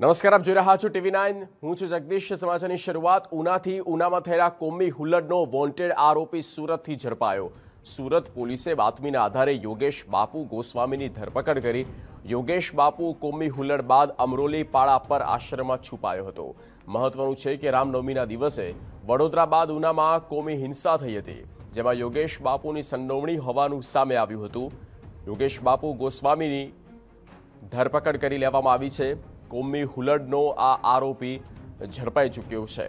નમસ્કાર આપ જોઈ રહ્યા છો ટીવી નાઇન હું છું જગદીશ સમાચારની શરૂઆત ઉનાથી ઉનામાં થયેલા કોમી હુલ્લડનો વોન્ટેડ આરોપી સુરતથી ઝડપાયો સુરત પોલીસે બાતમીના આધારે યોગેશ બાપુ ગોસ્વામીની ધરપકડ કરી યોગેશ બાપુ કોમી હુલ્લડ બાદ અમરોલી પાડા પર આશ્રમમાં છુપાયો હતો મહત્વનું છે કે રામનવમીના દિવસે વડોદરા બાદ ઉનામાં કોમી હિંસા થઈ હતી જેમાં યોગેશ બાપુની સંડોવણી હોવાનું સામે આવ્યું હતું યોગેશ બાપુ ગોસ્વામીની ધરપકડ કરી લેવામાં આવી છે કોમી હુલડનો આ આરોપી ઝડપાઈ ચૂક્યો છે.